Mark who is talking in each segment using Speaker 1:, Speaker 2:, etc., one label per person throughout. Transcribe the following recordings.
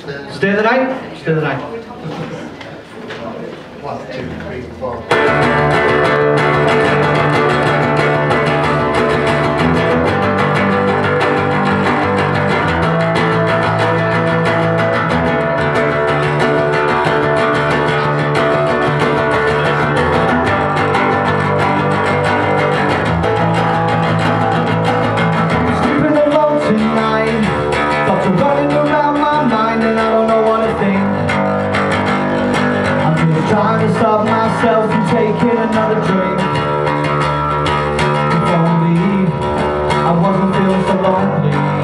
Speaker 1: Stay
Speaker 2: the night? Stay the night.
Speaker 1: One, two, three, four.
Speaker 2: stop myself from taking another drink. If only I wasn't feeling so lonely.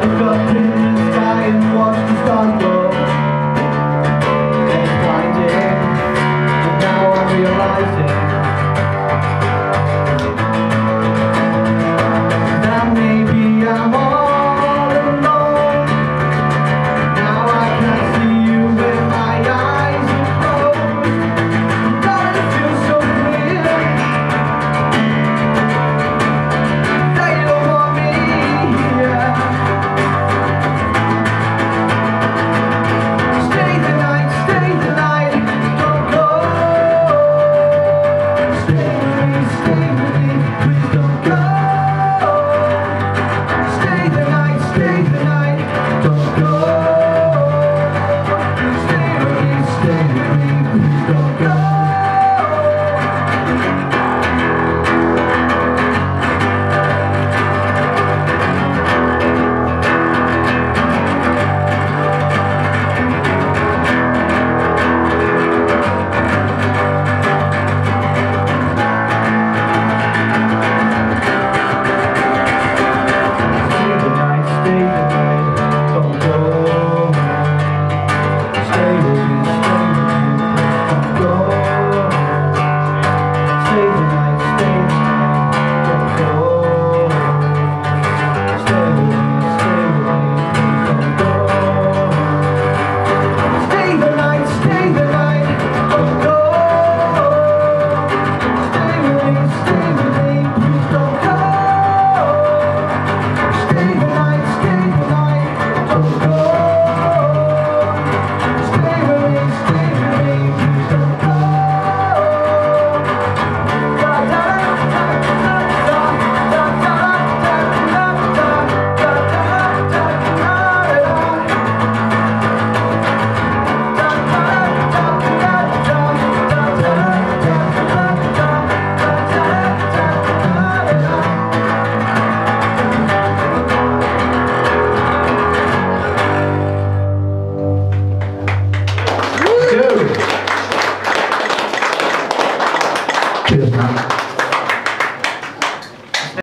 Speaker 2: got to